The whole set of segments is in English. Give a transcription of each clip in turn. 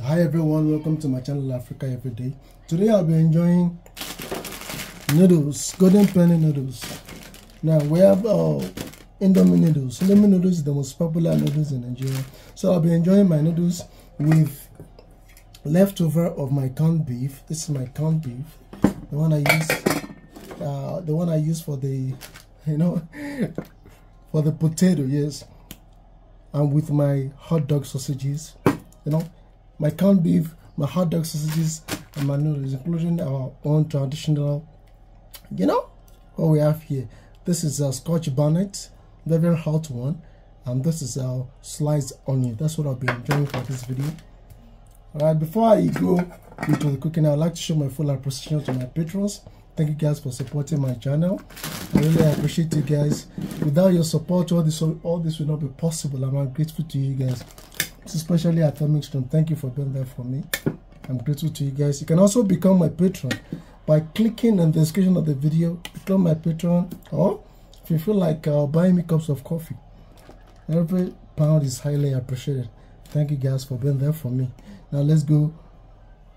Hi everyone, welcome to my channel Africa Everyday. Today I'll be enjoying noodles, golden penny noodles. Now we have uh, Indomie noodles. Indomie noodles is the most popular noodles in Nigeria. So I'll be enjoying my noodles with leftover of my canned beef. This is my canned beef, the one I use, uh, the one I use for the, you know, for the potato. Yes, and with my hot dog sausages, you know my canned beef, my hot dog sausages, and my noodles, including our own traditional, you know, what we have here. This is a scotch bonnet, the very hot one, and this is our sliced onion. That's what I'll be enjoying for this video. Alright, before I go into the cooking, I'd like to show my full appreciation to my patrons. Thank you guys for supporting my channel. I really appreciate you guys. Without your support, all this all this would not be possible. I'm grateful to you guys especially at Farmington. Thank you for being there for me. I'm grateful to you guys. You can also become my patron by clicking on the description of the video. Become my patron, or if you feel like uh, buying me cups of coffee, every pound is highly appreciated. Thank you guys for being there for me. Now let's go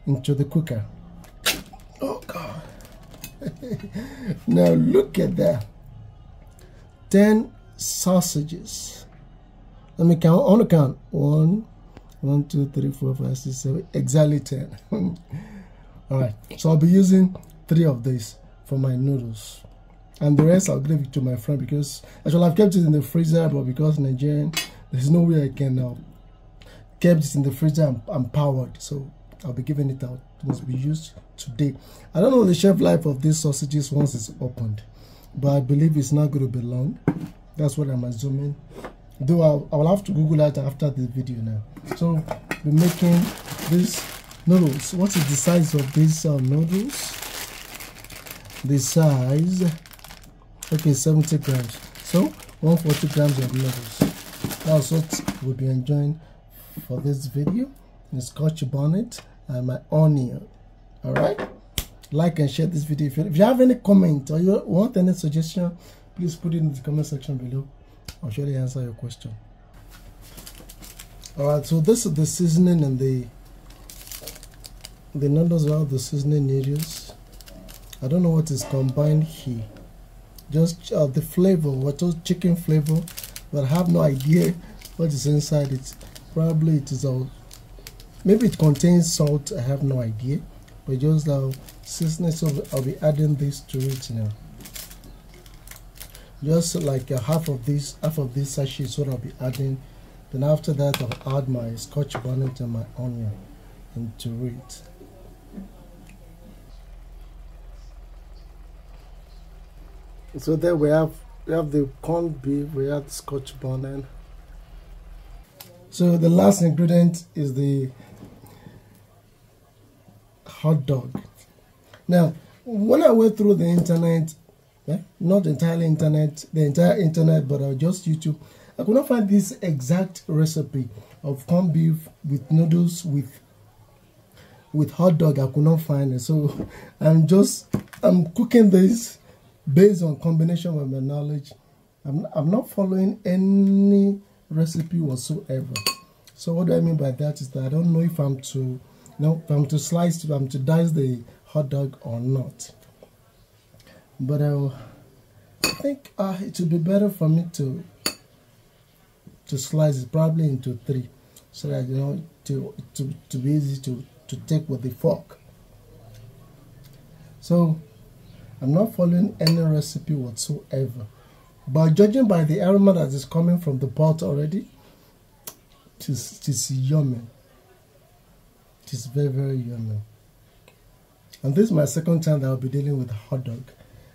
into the cooker. Oh God! now look at that. Ten sausages let me count on the count. One, one, two, three, four, five, six, seven. Exactly ten. All right. So I'll be using three of these for my noodles, and the rest I'll give it to my friend because actually I've kept it in the freezer, but because Nigerian, there's no way I can uh, kept it in the freezer and powered. So I'll be giving it out. It must be used today. I don't know the shelf life of these sausages once it's opened, but I believe it's not going to be long. That's what I'm assuming though I'll, I will have to google that after the video now. So we're making these noodles. What is the size of these uh, noodles? The size okay 70 grams. So 140 grams of noodles. That's what we'll be enjoying for this video. The scotch bonnet and my onion. All right? Like and share this video if you have any comment or you want any suggestion please put it in the comment section below Surely answer your question. Alright, so this is the seasoning and the the noodles are the seasoning areas. I don't know what is combined here. Just uh, the flavor, what just chicken flavor, but I have no idea what is inside it. Probably it is all. Maybe it contains salt. I have no idea, but just uh, seasoning. So I'll be adding this to it now just like a half of this half of this sachet is what I'll be adding. Then after that I'll add my scotch bonnet and my onion into it. So there we have we have the corned beef we have the scotch bonnet. So the last ingredient is the hot dog. Now when I went through the internet yeah? not entirely internet, the entire internet, but uh, just YouTube. I could not find this exact recipe of corned beef with noodles with with hot dog. I could not find it, so I'm just I'm cooking this based on combination of my knowledge. I'm I'm not following any recipe whatsoever. So what do I mean by that is that I don't know if I'm to you know if I'm to slice if I'm to dice the hot dog or not but uh, I think uh, it would be better for me to to slice it probably into three so that you know to to, to be easy to to take with the fork. So I'm not following any recipe whatsoever. But judging by the aroma that is coming from the pot already it is, it is yummy. It is very very yummy. And this is my second time that I'll be dealing with hot dog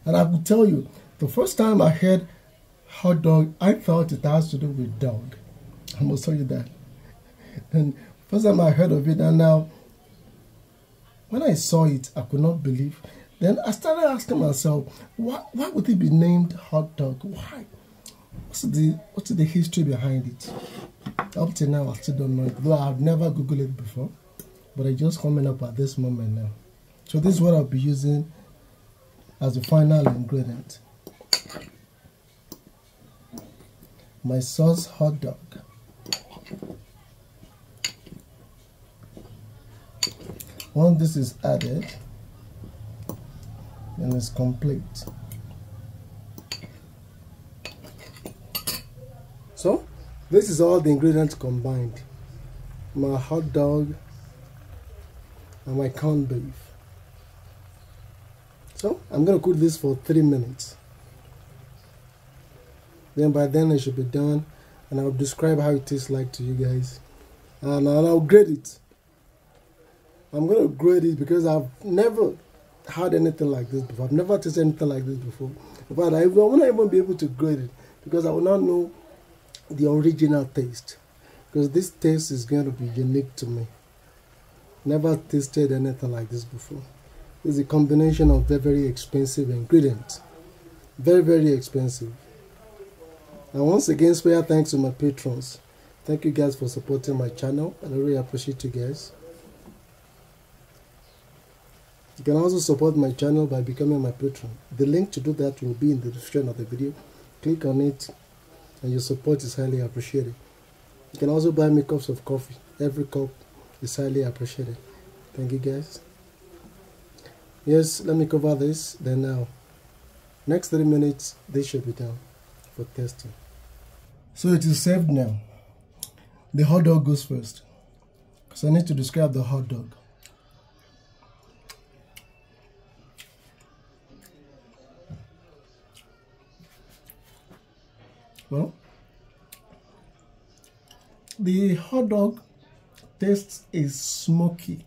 and I will tell you, the first time I heard hot dog, I thought it has to do with dog. I must tell you that. And first time I heard of it, and now when I saw it, I could not believe. Then I started asking myself, why, why would it be named hot dog? Why? What's the what's the history behind it? Up to now, I still don't know. Though I've never googled it before, but I just coming up at this moment now. So this is what I'll be using as the final ingredient. My sauce hot dog. once this is added then it's complete so this is all the ingredients combined my hot dog and my corned beef I'm gonna cook this for three minutes. Then by then it should be done and I'll describe how it tastes like to you guys. And I'll grade it. I'm gonna grade it because I've never had anything like this before. I've never tasted anything like this before. But I, not even be able to grade it because I will not know the original taste. Because this taste is going to be unique to me. Never tasted anything like this before it's a combination of very very expensive ingredients very very expensive and once again, special thanks to my patrons. Thank you guys for supporting my channel. I really appreciate you guys. You can also support my channel by becoming my patron. The link to do that will be in the description of the video. Click on it and your support is highly appreciated. You can also buy me cups of coffee. Every cup is highly appreciated. Thank you guys. Yes, let me cover this. Then now, next three minutes, this should be done for testing. So it is saved now. The hot dog goes first. Because I need to describe the hot dog. Well, the hot dog tastes is smoky.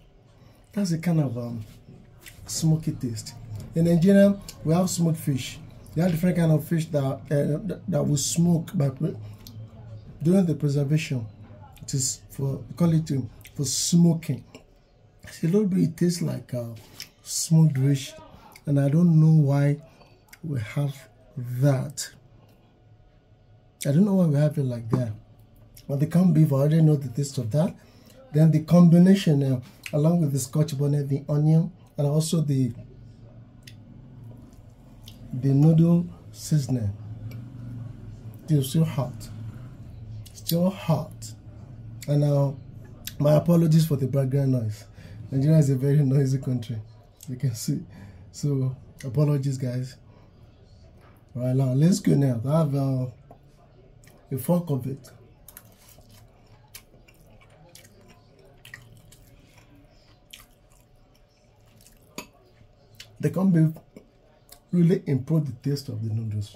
That's a kind of um, smoky taste. In Nigeria, we have smoked fish. There are different kind of fish that uh, that, will smoke by during the preservation it is for call it um, for smoking it's a little bit it tastes like a smoked fish, and i don't know why we have that i don't know why we have it like that but the corned beef i already know the taste of that then the combination uh, along with the scotch bonnet the onion and also the the noodle seasoning it still hot still hot. And now, my apologies for the background noise. Nigeria is a very noisy country. You can see. So, apologies, guys. Right, now let's go now. I have uh, a fork of it. The corned beef really improve the taste of the noodles.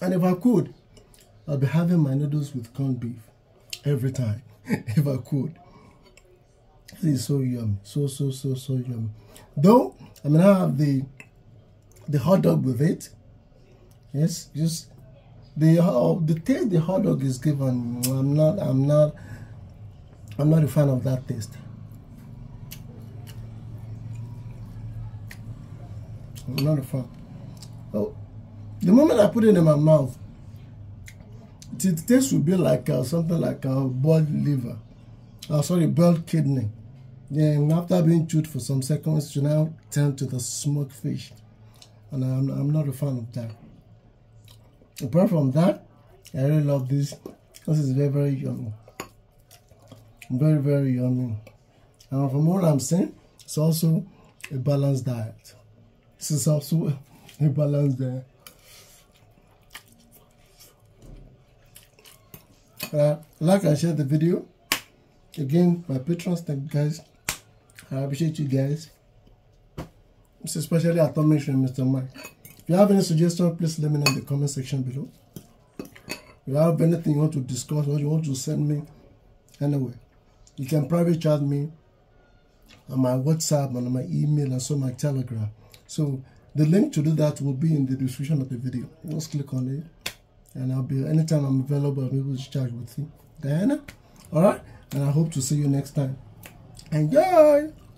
And if I could, I'll be having my noodles with corned beef every time, if I could. Is so yummy, so, so, so, so yummy. Though, I mean, I have the, the hot dog with it. Yes, just the uh, the taste the hot dog is given. I'm not, I'm not, I'm not a fan of that taste. I'm not a fan. Oh, the moment I put it in my mouth, the taste will be like uh, something like a boiled liver. Oh, sorry, boiled kidney. Then after being chewed for some seconds, you now turn to the smoked fish. And I'm, I'm not a fan of that. Apart from that, I really love this. This is very, very yummy. Very, very yummy. And from what I'm saying, it's also a balanced diet. This is also a balanced diet. uh, like and share the video. Again my patrons thank you guys. I appreciate you guys. Is especially atomic and mr mike. If you have any suggestions please let me know in the comment section below. If you have anything you want to discuss or you want to send me anyway you can private chat me on my whatsapp and on my email and so my telegram so the link to do that will be in the description of the video just click on it and I'll be anytime I'm available, be able to chat with you. Diana, all right, and I hope to see you next time. Enjoy.